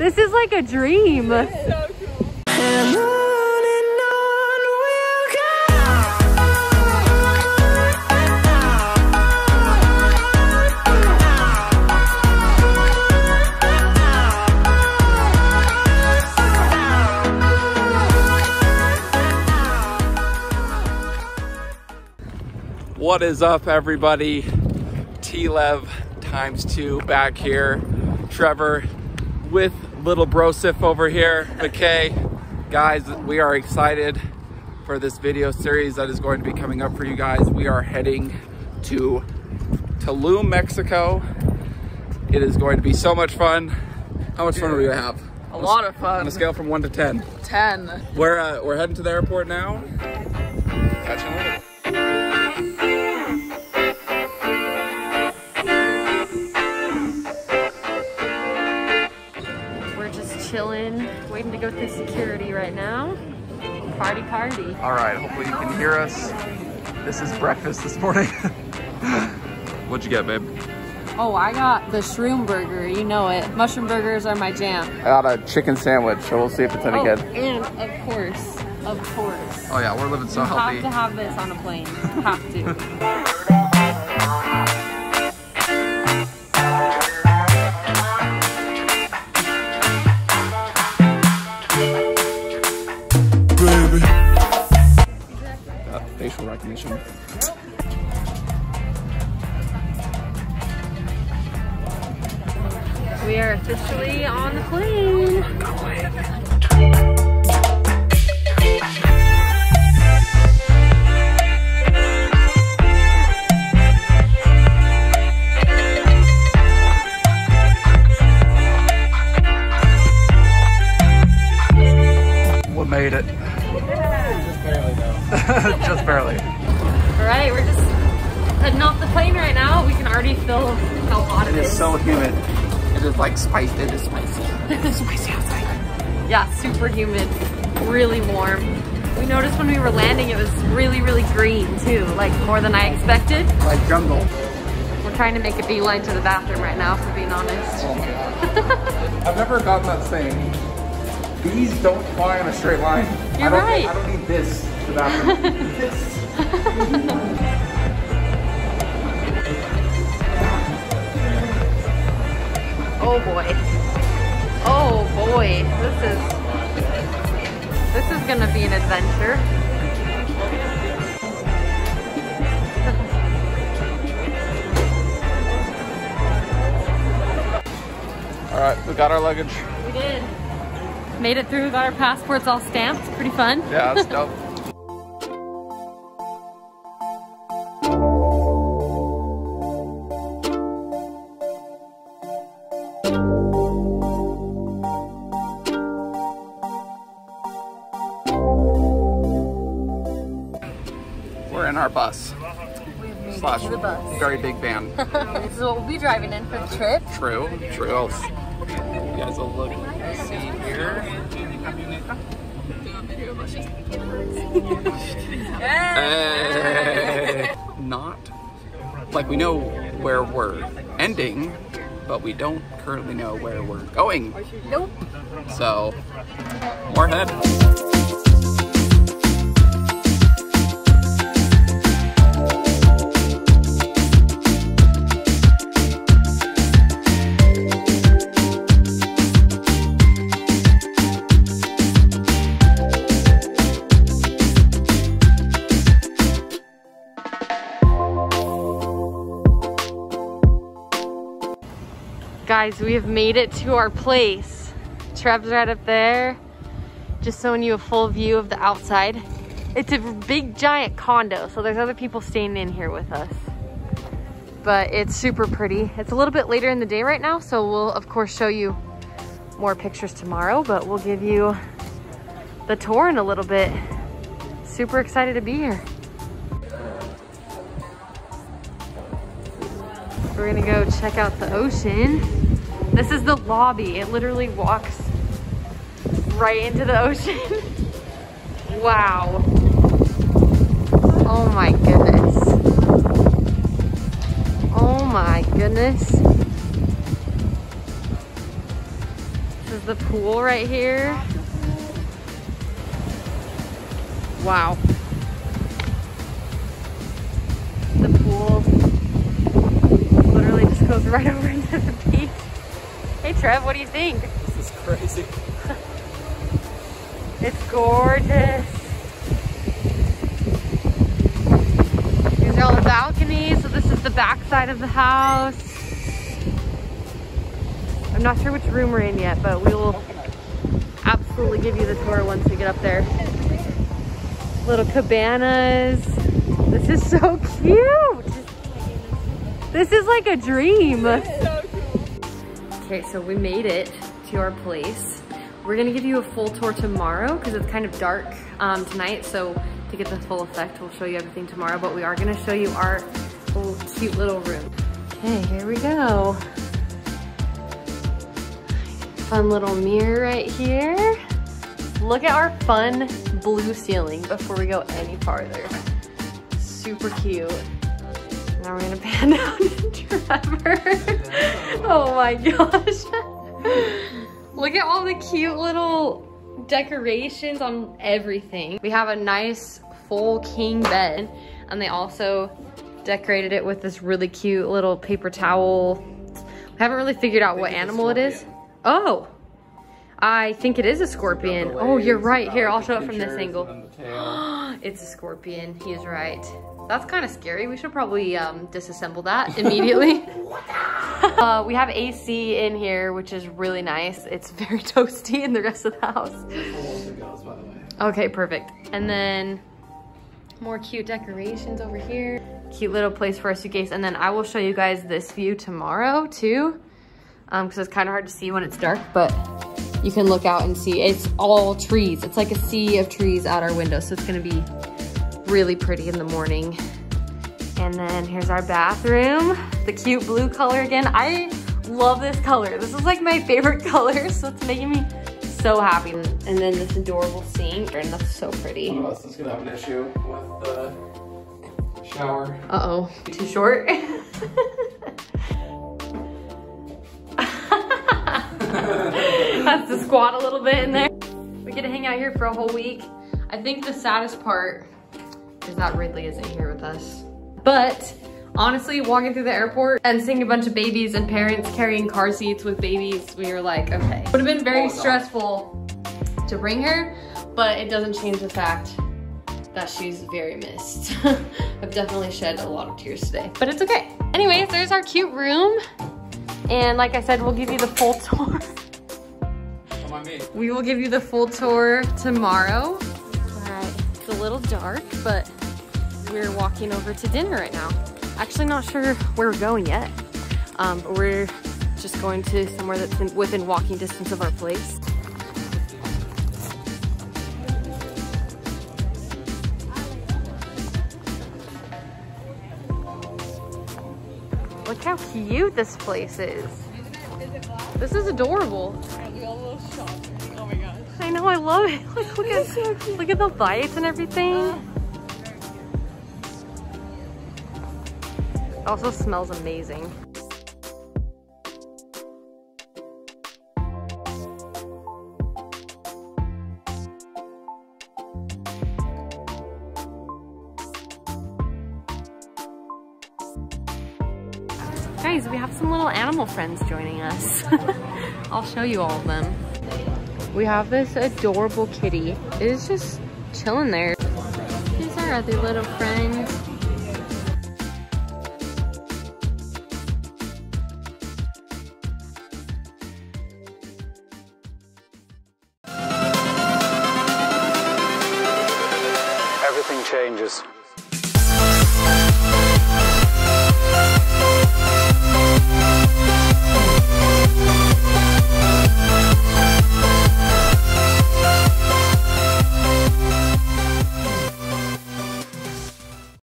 This is like a dream. So cool. And on and on we'll What is up, everybody? T-Leav times two back here. Trevor with little brosif over here. McKay. Guys, we are excited for this video series that is going to be coming up for you guys. We are heading to Tulum, Mexico. It is going to be so much fun. How much fun are we gonna have? A lot of fun. On a scale from one to 10. 10. We're, uh, we're heading to the airport now. Catch you later. Party. All right, hopefully you can hear us. This is breakfast this morning. What'd you get, babe? Oh, I got the shroom burger. You know it. Mushroom burgers are my jam. I got a chicken sandwich, so we'll see if it's any oh, good. and of course, of course. Oh yeah, we're living so you healthy. have to have this on a plane. Have to. facial recognition. we are officially on the plane. Just barely. All right, we're just heading off the plane right now. We can already feel how hot It it is is. so humid. It is like spicy. It is spicy. It is spicy outside. Yeah, super humid, really warm. We noticed when we were landing it was really, really green too, like more than I expected. Like jungle. We're trying to make a beeline to the bathroom right now, for being honest. Oh. I've never gotten that saying. Bees don't fly in a straight line. You're I don't, right. I don't need this to bathroom. this. Oh boy. Oh boy, this is, this is gonna be an adventure. All right, we got our luggage. We did. Made it through, got our passports all stamped, pretty fun. Yeah, that's dope. We're in our bus. Slash the bus. very big van. this is what we'll be driving in for the trip. True, true. I'll s- You guys will look see here. Hey. Not like we know where we're ending, but we don't currently know where we're going. Nope. So, more ahead. Guys, we have made it to our place. Trev's right up there. Just showing you a full view of the outside. It's a big giant condo, so there's other people staying in here with us. But it's super pretty. It's a little bit later in the day right now, so we'll of course show you more pictures tomorrow, but we'll give you the tour in a little bit. Super excited to be here. We're gonna go check out the ocean. This is the lobby. It literally walks right into the ocean. wow. Oh my goodness. Oh my goodness. This is the pool right here. Wow. The pool literally just goes right over into the Trev, what do you think? This is crazy. It's gorgeous. These are all the balconies. So this is the back side of the house. I'm not sure which room we're in yet, but we will absolutely give you the tour once we get up there. Little cabanas. This is so cute. This is like a dream. Okay, so we made it to our place. We're gonna give you a full tour tomorrow because it's kind of dark um, tonight. So to get the full effect, we'll show you everything tomorrow, but we are gonna show you our little cute little room. Okay, here we go. Fun little mirror right here. Look at our fun blue ceiling before we go any farther. Super cute. Now we're gonna pan down to Trevor. oh my gosh. Look at all the cute little decorations on everything. We have a nice full king bed and they also decorated it with this really cute little paper towel. I haven't really figured out what animal it is. Oh, I think it is a scorpion. Oh, you're right. Here, I'll show it from this angle. it's a scorpion. He is right. That's kind of scary. We should probably um, disassemble that immediately. uh, we have AC in here, which is really nice. It's very toasty in the rest of the house. Okay, perfect. And then more cute decorations over here. Cute little place for a suitcase. And then I will show you guys this view tomorrow too. Um, cause it's kind of hard to see when it's dark, but you can look out and see. It's all trees. It's like a sea of trees out our window. So it's gonna be really pretty in the morning. And then here's our bathroom. The cute blue color again. I love this color. This is like my favorite color. So it's making me so happy. And then this adorable sink. And that's so pretty. Of us is gonna have an issue with the shower. Uh-oh, too short? Has to squat a little bit in there. We get to hang out here for a whole week. I think the saddest part is that Ridley isn't here with us. But honestly, walking through the airport and seeing a bunch of babies and parents carrying car seats with babies, we were like, okay. Would have been very stressful to bring her, but it doesn't change the fact that she's very missed. I've definitely shed a lot of tears today, but it's okay. Anyways, there's our cute room. And like I said, we'll give you the full tour. Come on me. We will give you the full tour tomorrow. All right, it's a little dark, but we're walking over to dinner right now. Actually not sure where we're going yet, um, but we're just going to somewhere that's in, within walking distance of our place. Look how cute this place is. This is adorable. We almost shot. Oh my gosh. I know, I love it. Like, look at look at the lights and everything. Also smells amazing. Guys, we have some little animal friends joining us. I'll show you all of them. We have this adorable kitty. It is just chilling there. These are other little friends. Everything changes.